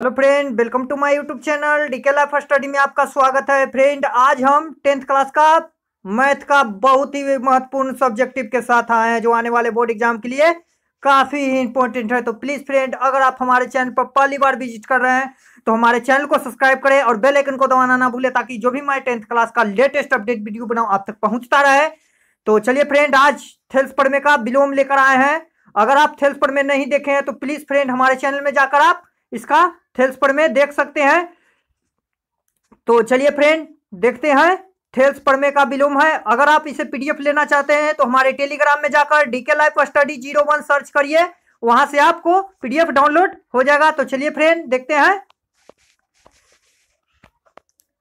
Hello friend, welcome to my YouTube channel. DK life study में आपका स्वागत है। फ्रेंड, आज हम टेंथ क्लास का मैथ का बहुत ही महत्वपूर्ण सब्जेक्टिव के साथ आए हैं, जो आने वाले बोर्ड एग्ज़ाम के लिए काफ़ी ही इंपॉर्टेंट है। तो प्लीज़ फ्रेंड अगर आप हमारे चैनल पर पहली बार विज़िट कर रहे हैं तो हमारे चैनल को सब्सक्राइब करें और बेल आइकन को दबाना ना भूलें, ताकि जो भी मैं टेंथ क्लास का लेटेस्ट अपडेट वीडियो बनाऊँ, आप तक पहुँचता रहे। तो चलिए फ्रेंड आज थेल्स पढ़ने का विलोम लेकर आए हैं। अगर आप थेल्स पढ़ में नहीं देखे हैं तो प्लीज़ फ्रेंड हमारे चैनल में जाकर आप इसका थेल्स पर में देख सकते हैं। तो चलिए फ्रेंड देखते हैं। थेल्स पढ़ने का विलोम है। अगर आप इसे पीडीएफ लेना चाहते हैं तो हमारे टेलीग्राम में जाकर DK life study zero one search करिए। वहाँ से आपको पीडीएफ डाउनलोड हो जाएगा। तो चलिए फ्रेंड देखते हैं।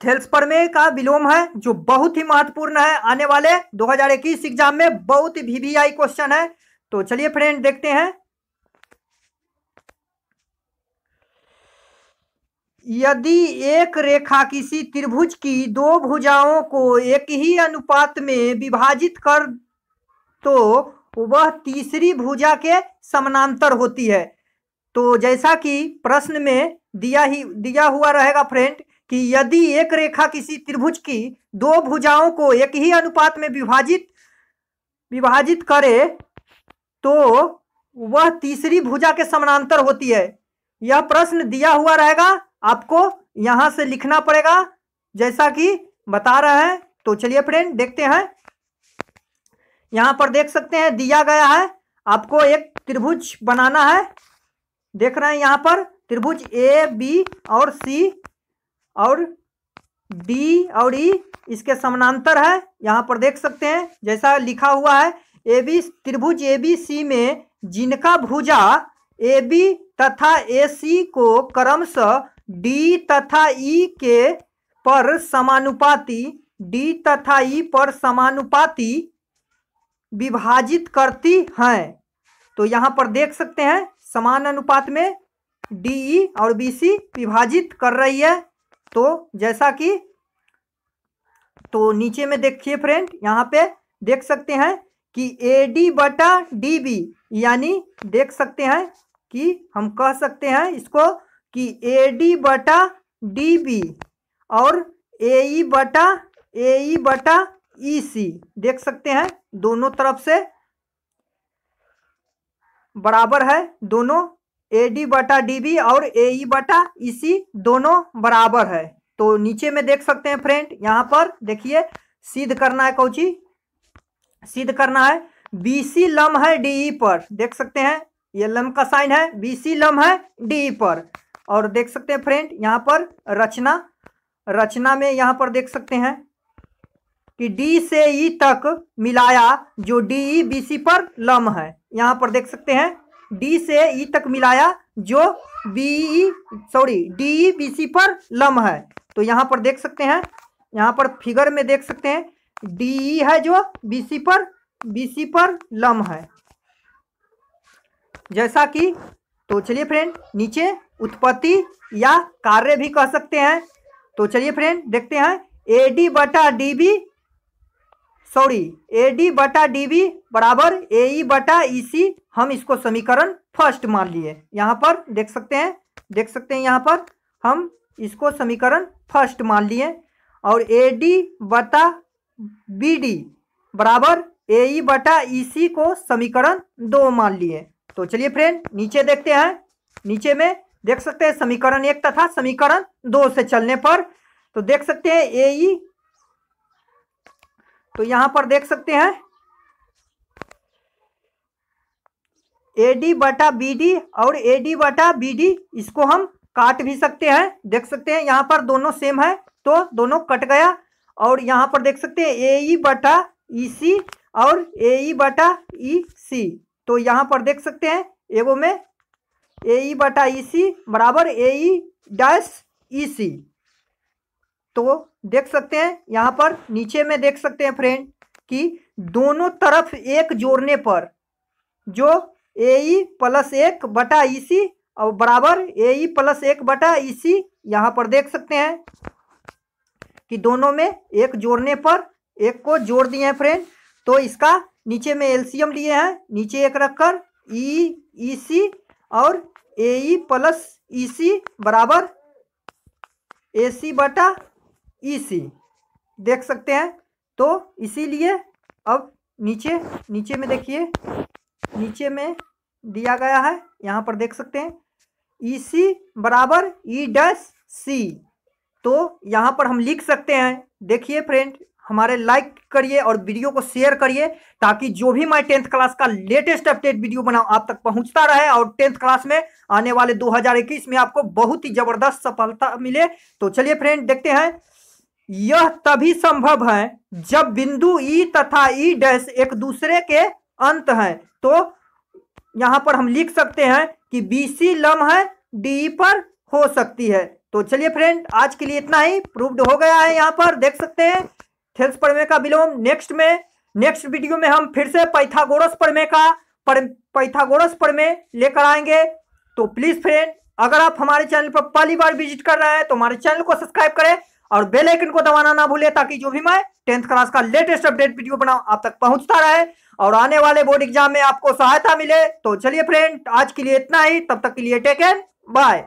थेल्स पढ़ने का विलोम है, जो बहुत ही महत्वपूर्ण है। आने वाले 2021 एग्ज़ाम में बहुत ही वीवीआई क्वेश्चन है। तो चलिए फ्रेंड देखते हैं। यदि एक रेखा किसी त्रिभुज की दो भुजाओं को एक ही अनुपात में विभाजित कर तो वह तीसरी भुजा के समानांतर होती है। तो जैसा कि प्रश्न में दिया ही, दिया हुआ रहेगा फ्रेंड, कि यदि एक रेखा किसी त्रिभुज की दो भुजाओं को एक ही अनुपात में विभाजित विभाजित करे तो वह तीसरी भुजा के समानांतर होती है। यह प्रश्न दिया हुआ रहेगा आपको यहाँ से लिखना पड़ेगा। जैसा कि बता रहे हैं तो चलिए फ्रेंड देखते हैं। यहाँ पर देख सकते हैं, दिया गया है, आपको एक त्रिभुज बनाना है। देख रहे हैं यहाँ पर, त्रिभुज ए बी और सी और डी और ई इसके समानांतर है। यहाँ पर देख सकते हैं, जैसा लिखा हुआ है ए बी त्रिभुज ए बी सी में जिनका भुजा ए बी तथा ए सी को क्रमशः डी तथा ई के पर समानुपाती डी तथा ई पर समानुपाती विभाजित करती हैं। तो यहाँ पर देख सकते हैं, समान अनुपात में डी ई और बी सी विभाजित कर रही है। तो जैसा कि तो नीचे में देखिए फ्रेंड, यहाँ पे देख सकते हैं कि ए डी बटा डी बी यानी देख सकते हैं कि हम कह सकते हैं इसको कि ए डी बटा डी बी और ए ई बटा ए ई बटा ई सी देख सकते हैं, दोनों तरफ़ से बराबर है, दोनों ए डी बटा डी बी और ए ई बटा ई सी दोनों बराबर है। तो नीचे में देख सकते हैं फ्रेंड, यहाँ पर देखिए सिद्ध करना है कौची सिद्ध करना है। बी सी लम है डी ई पर, देख सकते हैं ये लम का साइन है, बी सी लम है, डी पर। और देख सकते हैं फ्रेंड, यहाँ पर रचना रचना में यहाँ पर देख सकते हैं कि डी से ई तक मिलाया जो डी ई बी सी पर लम है। यहाँ पर देख सकते हैं, डी से ई तक मिलाया जो B, sorry, D E B C पर लम है। तो यहाँ पर देख सकते हैं, यहाँ पर फिगर में देख सकते हैं, डी ई है जो बी सी पर, बी सी पर लम है। जैसा कि तो चलिए फ्रेंड नीचे उत्पत्ति या कार्य भी कह सकते हैं। तो चलिए फ्रेंड देखते हैं। ए डी बटा D B sorry A D बटा डी बी बराबर ए ई बटा ई सी हम इसको समीकरण फ़र्स्ट मान लिए। यहाँ पर देख सकते हैं, देख सकते हैं यहाँ पर, हम इसको समीकरण फ़र्स्ट मान लिए। और ए डी बटा बी डी बराबर ए ई बटा ई सी को समीकरण दो मान लिए। तो चलिए फ्रेंड नीचे देखते हैं। नीचे में देख सकते हैं समीकरण एक तथा समीकरण दो से चलने पर। तो देख सकते हैं ए ई तो यहाँ पर देख सकते हैं। ए डी बटा बी डी और ए डी बटा बी डी इसको हम काट भी सकते हैं। देख सकते हैं यहाँ पर दोनों सेम है तो दोनों कट गया। और यहाँ पर देख सकते हैं ए ई बटा ई सी और ए ई बटा ई सी तो यहाँ पर देख सकते हैं एगो में ए ई बटा ई सी बराबर ए ई डैश ई सी। तो देख सकते हैं, यहाँ पर नीचे में देख सकते हैं फ्रेंड कि दोनों तरफ़ एक जोड़ने पर जो ए ई प्लस एक बटा ई सी और बराबर ए ई प्लस एक बटा ई सी, यहाँ पर देख सकते हैं कि दोनों में एक जोड़ने पर एक को जोड़ दिए हैं फ्रेंड। तो इसका नीचे में एलसीएम लिए हैं, नीचे एक रखकर ई ई सी और ए प्लस ई सी बराबर ए सी बटा ई सी देख सकते हैं? तो इसीलिए अब नीचे नीचे में देखिए, नीचे में दिया गया है, यहाँ पर देख सकते हैं। ई सी बराबर ई डैश सी तो यहाँ पर हम लिख सकते हैं, देखिए फ्रेंड हमारे लाइक करिए और वीडियो को शेयर करिए, ताकि जो भी मैं टेंथ क्लास का लेटेस्ट अपडेट वीडियो बनाऊँ आप तक पहुँचता रहे और टेंथ क्लास में आने वाले 2021 में आपको बहुत ही ज़बरदस्त सफलता मिले। तो चलिए फ्रेंड देखते हैं। यह तभी संभव है जब बिंदु ई तथा ई डैश एक दूसरे के अंत हैं। तो यहाँ पर हम लिख सकते हैं कि बीसी लम है डी पर हो सकती है। तो चलिए फ्रेंड आज के लिए इतना ही। प्रूव्ड हो गया है यहाँ पर, देख सकते हैं। थेल्स प्रमेय का विलोम नेक्स्ट में नेक्स्ट वीडियो में हम फिर से पैथागोरस प्रमेय का पर, पैथागोरस प्रमेय लेकर आएँगे। तो प्लीज़ फ्रेंड अगर आप हमारे चैनल पर पहली बार विज़िट कर रहे हैं तो हमारे चैनल को सब्सक्राइब करें और बेल आइकन को दबाना ना भूले ताकि जो भी मैं टेंथ क्लास का लेटेस्ट अपडेट वीडियो बनाऊँ आप तक पहुँचता रहे और आने वाले बोर्ड एग्ज़ाम में आपको सहायता मिले। तो चलिए फ्रेंड आज के लिए इतना ही तब तक के लिए टेक बाय